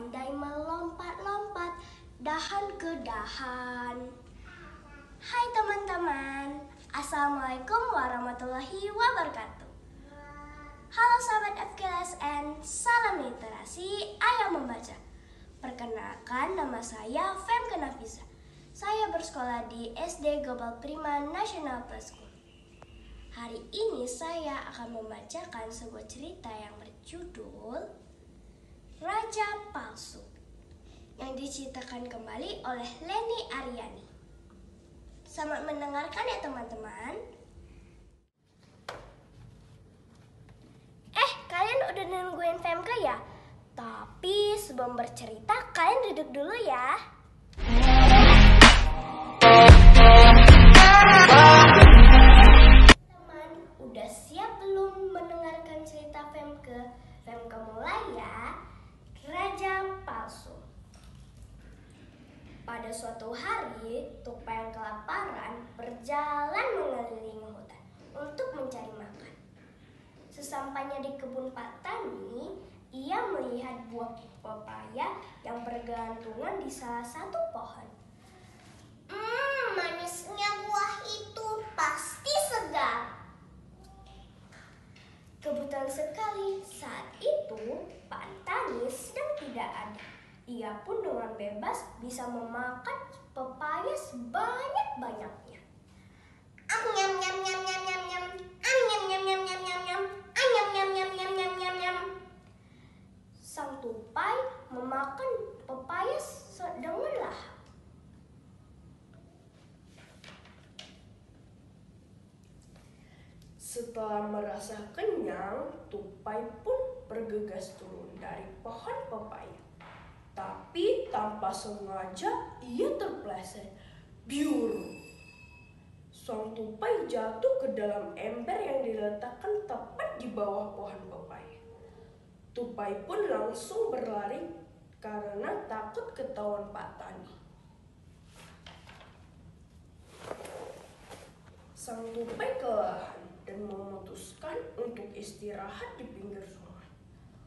pandai melompat-lompat dahan ke dahan. Hai teman-teman, Assalamualaikum warahmatullahi wabarakatuh. Halo sahabat FKSN, salam literasi, ayah membaca. Perkenalkan nama saya Fem Kenafisa. Saya bersekolah di SD Global Prima National Plus School. Hari ini saya akan membacakan sebuah cerita yang berjudul Raja Palsu yang diceritakan kembali oleh Leni Aryani. Selamat mendengarkan ya teman-teman. Eh, kalian udah nungguin FMK ya? Tapi sebelum bercerita, kalian duduk dulu ya. Mengelilingi hutan untuk mencari makan. Sesampainya di kebun Pak Tani, ia melihat buah pepaya yang bergantungan di salah satu pohon. Hmm, manisnya buah itu pasti segar. Kebetulan sekali saat itu Pak Tani sedang tidak ada. Ia pun dengan bebas bisa memakan pepaya sebanyak-banyaknya. Sang tupai memakan pepaya. Setelah merasa kenyang, tupai pun bergegas turun dari pohon pepaya. Tapi tanpa sengaja ia terpleset. Biur! Tupai jatuh ke dalam ember yang diletakkan tepat di bawah pohon pepaya. Tupai pun langsung berlari karena takut ketahuan Pak Tani. Sang tupai kelelahan dan memutuskan untuk istirahat di pinggir sungai.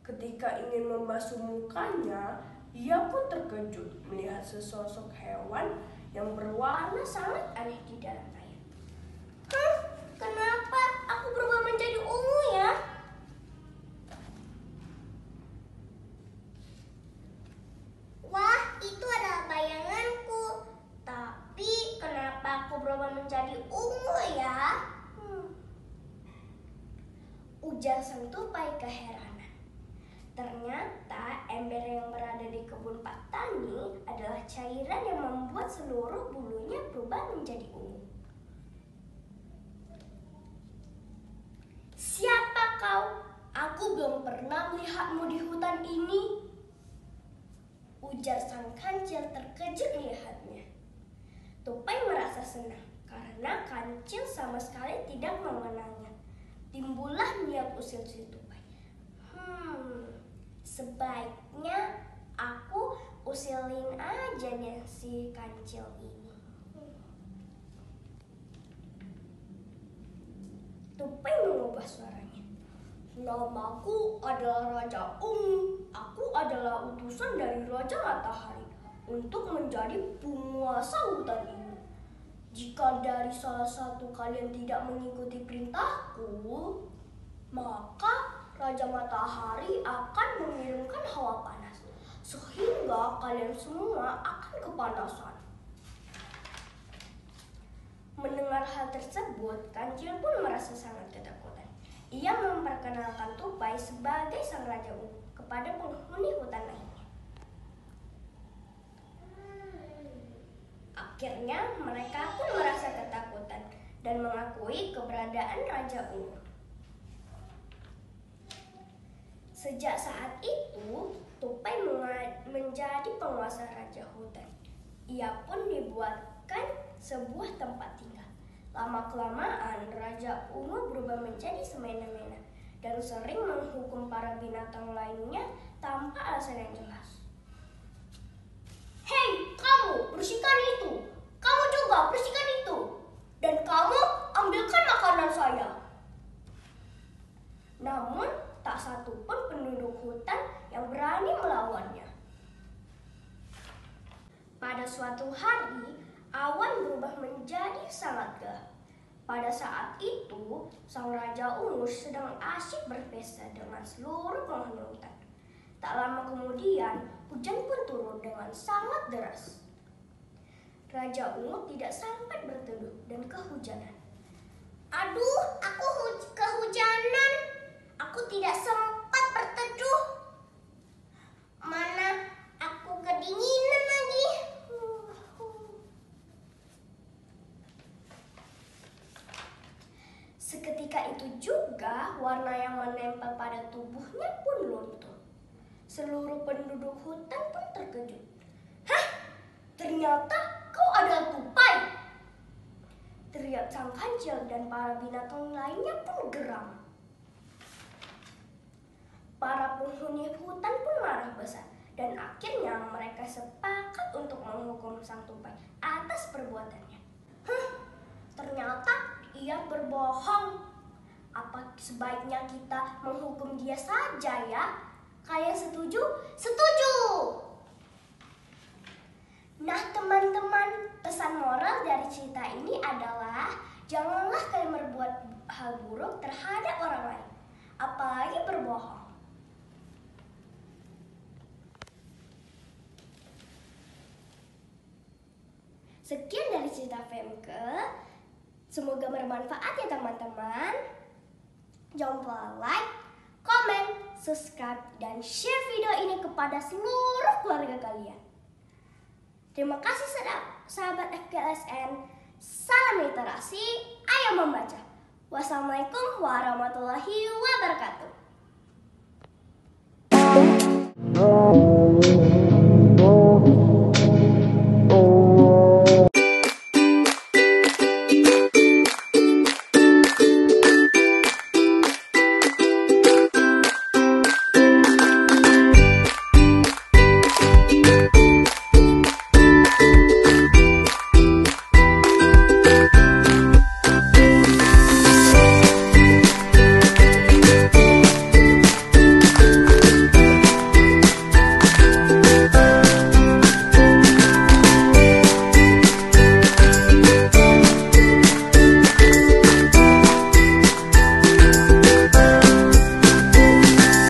Ketika ingin membasuh mukanya, ia pun terkejut melihat sesosok hewan yang berwarna sangat aneh di dalam air. Kenapa aku berubah menjadi ungu ya? Wah, itu adalah bayanganku. Tapi kenapa aku berubah menjadi ungu ya? Hmm. Ujar sang tupai keheranan. Ternyata ember yang berada di kebun Pak Tani adalah cairan yang membuat seluruh bulunya berubah menjadi ungu. Siapa kau? Aku belum pernah melihatmu di hutan ini. Ujar sang kancil terkejut melihatnya. Tupai merasa senang karena kancil sama sekali tidak mengenalnya. Timbullah niat usil si tupai. Hmm, sebaiknya aku usilin aja nih si kancil ini. Tupai mengubah suaranya. Namaku adalah Raja Ungu. Aku adalah utusan dari Raja Matahari untuk menjadi penguasa hutan ini. Jika dari salah satu kalian tidak mengikuti perintahku, maka Raja Matahari akan mengirimkan hawa panas sehingga kalian semua akan kepanasan. Mendengar hal tersebut, Kancil pun merasa sangat ketakutan. Ia memperkenalkan Tupai sebagai sang Raja kepada penghuni hutan lainnya. Akhirnya mereka pun merasa ketakutan dan mengakui keberadaan Raja Ungu. Sejak saat itu, Tupai menjadi penguasa Raja Hutan. Ia pun dibuatkan sebuah tempat tinggal. Lama-kelamaan, Raja Ungu berubah menjadi semena-mena dan sering menghukum para binatang lainnya tanpa alasan yang jelas. Hei, kamu bersihkan itu. Kamu juga bersihkan itu. Dan kamu ambilkan makanan saya. Namun, tak satu pun penduduk hutan yang berani melawannya. Pada suatu hari, awan berubah menjadi sangat gelap. Pada saat itu, sang Raja Ungu sedang asyik berpesta dengan seluruh penghuni hutan. Tak lama kemudian, hujan pun turun dengan sangat deras. Raja Ungu tidak sampai berteduh dan kehujanan. Aduh, aku hu- kehujanan. Aku tidak sempat berteduh. Mana itu juga warna yang menempel pada tubuhnya pun luntur. Seluruh penduduk hutan pun terkejut. Hah? Ternyata kau adalah tupai. Teriak sang kancil dan para binatang lainnya pun geram. Para penghuni hutan pun marah besar dan akhirnya mereka sepakat untuk menghukum sang tupai atas perbuatannya. Hah? Ternyata ia berbohong. Apa sebaiknya kita menghukum dia saja ya? Kalian setuju? Setuju! Nah teman-teman, pesan moral dari cerita ini adalah janganlah kalian berbuat hal buruk terhadap orang lain, apalagi berbohong. Sekian dari cerita Femke. Semoga bermanfaat ya teman-teman. Jangan lupa like, komen, subscribe, dan share video ini kepada seluruh keluarga kalian. Terima kasih sahabat, FKSN. Salam literasi, ayo membaca. Wassalamualaikum warahmatullahi wabarakatuh.